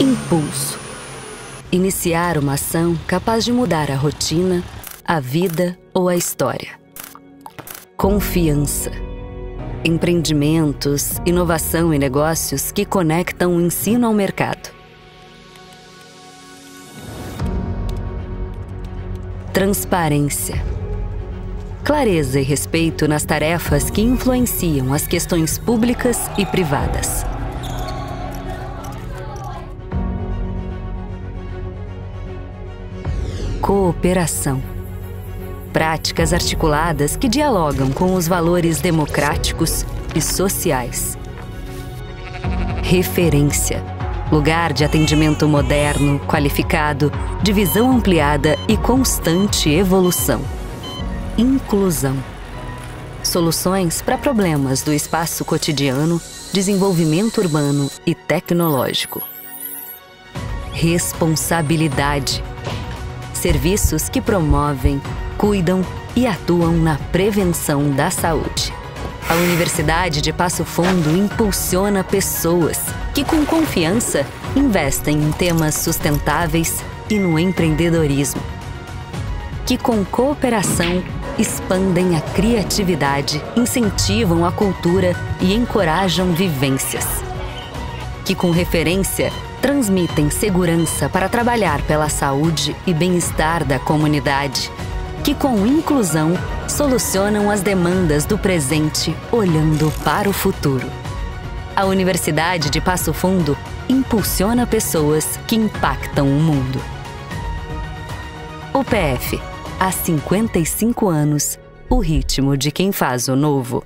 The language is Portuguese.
Impulso. Iniciar uma ação capaz de mudar a rotina, a vida ou a história. Confiança. Empreendimentos, inovação e negócios que conectam o ensino ao mercado. Transparência. Clareza e respeito nas tarefas que influenciam as questões públicas e privadas. Cooperação. Práticas articuladas que dialogam com os valores democráticos e sociais. Referência. Lugar de atendimento moderno, qualificado, de visão ampliada e constante evolução. Inclusão. Soluções para problemas do espaço cotidiano, desenvolvimento urbano e tecnológico. Responsabilidade serviços que promovem, cuidam e atuam na prevenção da saúde. A Universidade de Passo Fundo impulsiona pessoas que, com confiança, investem em temas sustentáveis e no empreendedorismo. Que, com cooperação, expandem a criatividade, incentivam a cultura e encorajam vivências. Que, com referência, transmitem segurança para trabalhar pela saúde e bem-estar da comunidade, que com inclusão solucionam as demandas do presente olhando para o futuro. A Universidade de Passo Fundo impulsiona pessoas que impactam o mundo. O PF, há 55 anos, o ritmo de quem faz o novo.